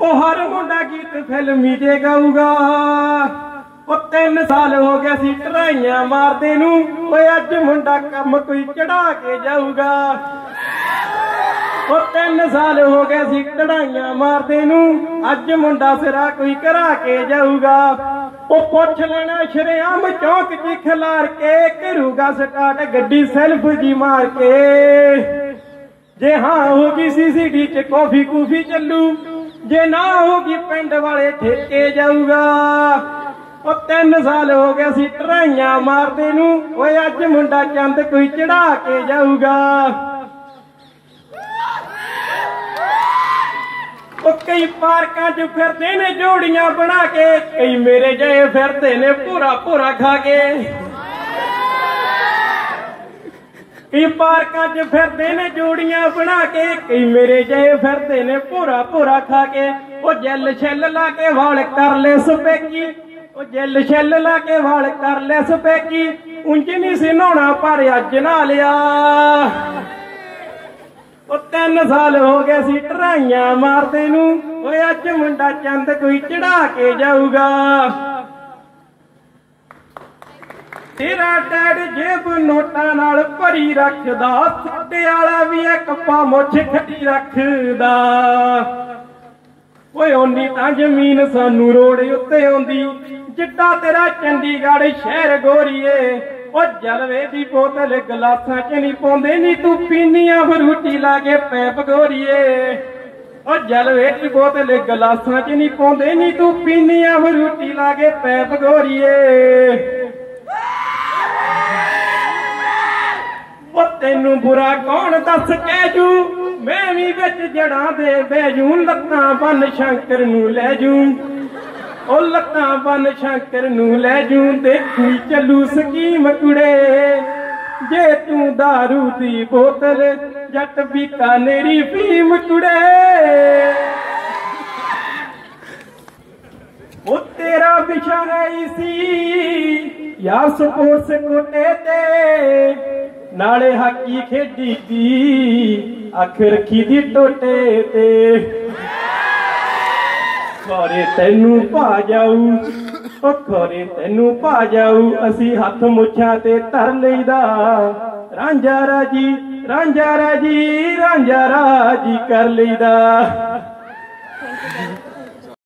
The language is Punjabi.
ਉਹ ਹਰ ਮੁੰਡਾ ਗੀਤ ਫਿਲਮੀ ਤੇ ਗਾਊਗਾ। ਉਹ ਤਿੰਨ ਸਾਲ ਹੋ ਗਏ ਸੀ ਟਰਾਈਆਂ ਮਾਰਦੇ ਨੂੰ। ਓਏ ਅੱਜ ਮੁੰਡਾ ਕੰਮ ਕੋਈ ਚੜਾ ਕੇ ਜਾਊਗਾ। ਉਹ ਤਿੰਨ ਸਾਲ ਹੋ ਗਏ ਸੀ ਟੜਾਈਆਂ ਮਾਰਦੇ ਨੂੰ। ਅੱਜ ਮੁੰਡਾ ਸਿਰਾ ਕੋਈ ਕਰਾ ਕੇ ਜਾਊਗਾ। ਉਹ ਪੁੱਛ ਲੈਣਾ ਸ਼ਰਿਆਮ ਚੌਕ 'ਚ ਖਿਲਾਰ ਕੇ। ਕਰੂਗਾ ਸਟਾਰਟ ਗੱਡੀ ਸੈਲਫ ਜੀ ਮਾਰ ਕੇ। ਜੇ ਹਾਂ ਹੋਗੀ ਸੀਸੀਡੀ 'ਚ ਕਾਫੀ ਕੂਫੀ ਚੱਲੂ, ਜੇ ਨਾ ਹੋਗੀ ਪਿੰਡ ਵਾਲੇ ਠੇਕੇ ਜਾਊਗਾ। ਉਹ ਤਿੰਨ ਸਾਲ ਹੋ ਗਏ ਸੀ ਟਰਾਈਆਂ ਮਾਰਦੇ ਨੂੰ, ਓਏ ਅੱਜ ਮੁੰਡਾ ਚੰਦ ਕੋਈ ਚੜਾ ਕੇ ਜਾਊਗਾ। ਉਹ ਕਈ ਪਾਰਕਾਂ 'ਚ ਫਿਰਦੇ ਨੇ ਜੋੜੀਆਂ ਬਣਾ ਕੇ, ਕਈ ਮੇਰੇ ਜਏ ਫਿਰਦੇ ਨੇ ਭੂਰਾ ਭੂਰਾ ਖਾ ਕੇ। ਕਈ ਪਾਰਕਾਂ 'ਚ ਫਿਰਦੇ ਨੇ, ਜੋੜੀਆਂ ਬਣਾ ਕੇ, ਕਈ ਮੇਰੇ ਜਏ ਫਿਰਦੇ ਨੇ ਪੂਰਾ ਪੂਰਾ ਖਾ ਕੇ। ਉਹ ਜੈਲ ਛੱਲ ਲਾ ਕੇ ਵਾਲ ਕਰ ਲੈ ਸਪੇਕੀ। ਉਹ ਜੈਲ ਛੱਲ ਲਾ ਕੇ ਵਾਲ ਕਰ ਲੈ ਸਪੇਕੀ। ਉਂਝ ਨਹੀਂ ਸੀ ਨਹਾਉਣਾ, ਪਰ ਅੱਜ ਨਾ ਲਿਆ। ਉਹ ਤਿੰਨ ਸਾਲ ਹੋ ਗਏ ਸੀ ਟਰਾਈਆਂ ਮਾਰਦੇ ਨੂੰ। ਓਏ ਅੱਜ ਮੁੰਡਾ ਚੰਦ ਕੋਈ ਚੜਾ ਕੇ ਜਾਊਗਾ। ਤੇਰਾ ਡੈਡ ਜੇਬ ਨੋਟਾਂ ਨਾਲ ਭਰੀ ਰੱਖਦਾ, ਸਾਡੇ ਵਾਲਾ ਵੀ ਇੱਕ ਪਾ ਮੁੱਛ ਖੱਟੀ ਰੱਖਦਾ। ਓਏ, ਓਨੀ ਤਾਂ ਜ਼ਮੀਨ ਸਾਨੂੰ ਰੋਡ ਉੱਤੇ ਆਉਂਦੀ, ਜਿੱਡਾ ਤੇਰਾ ਚੰਡੀਗੜ੍ਹ ਸ਼ਹਿਰ ਗੋਰੀਏ। ਉਹ ਜਲਵੇ ਦੀ ਬੋਤਲ ਗਲਾਸਾਂ 'ਚ ਨਹੀਂ ਪਾਉਂਦੇ ਨਹੀਂ ਤੂੰ ਪੀਨੀਆਂ ਫਰੂਟੀ ਲਾ ਕੇ ਪੈਪ ਗੋਰੀਏ। ਉਹ ਜਲਵੇ ਦੀ ਬੋਤਲ ਗਲਾਸਾਂ 'ਚ ਨਹੀਂ ਪਾਉਂਦੇ ਨਹੀਂ ਤੂੰ ਪੀਨੀਆਂ ਫਰੂਟੀ ਲਾ ਕੇ ਪੈਪ ਗੋਰੀਏ। ਤੈਨੂੰ ਬੁਰਾ ਕੌਣ ਦੱਸ ਕਹਿ ਜੂ? ਮੈਂ ਵੀ ਵਿੱਚ ਜੜਾਂ ਦੇ ਬਹਿ ਲੱਤਾਂ ਬੰਨ ਸ਼ੰਕਰ ਨੂੰ ਲੈ ਜੂ। ਉਹ ਲੱਤਾਂ ਬੰਨ ਸ਼ੰਕਰ ਨੂੰ ਲੈ ਜੂ, ਦੇਖੀ ਚੱਲੂ ਸਕੀਮ ਕੁੜੇ। ਜੇ ਤੂੰ दारू ਦੀ ਬੋਤਲ, ਜੱਟ ਬੀਕਾਨੇਰੀ ਫੀਮ ਕੁੜੇ। ਉਹ ਤੇਰਾ ਵਿਸ਼ਾ ਹੈ ਇਸੀ ਯਾਰ ਸਪੋਰਟਸ ਕੋਟੇ ਤੇ। ਨਾਲੇ ਹਾਕੀ ਖੇਡੀ ਦੀ ਅੱਖ ਰੱਖੀ ਦੀ ਟੋਟੇ ਤੇ। ਖੋਰੇ ਤੈਨੂੰ ਭਾ ਜਾਊ ਉਹ ਖੋਰੇ ਤੈਨੂੰ ਭਾ ਜਾਊ, ਅਸੀਂ ਹੱਥ ਮੁੱਛਾਂ ਤੇ ਧਰ ਲਈਦਾ। ਰਾਂਝਾ ਰਾਜੀ ਰਾਂਝਾ ਰਾਜੀ ਰਾਂਝਾ ਰਾਜੀ ਕਰ ਲਈਦਾ।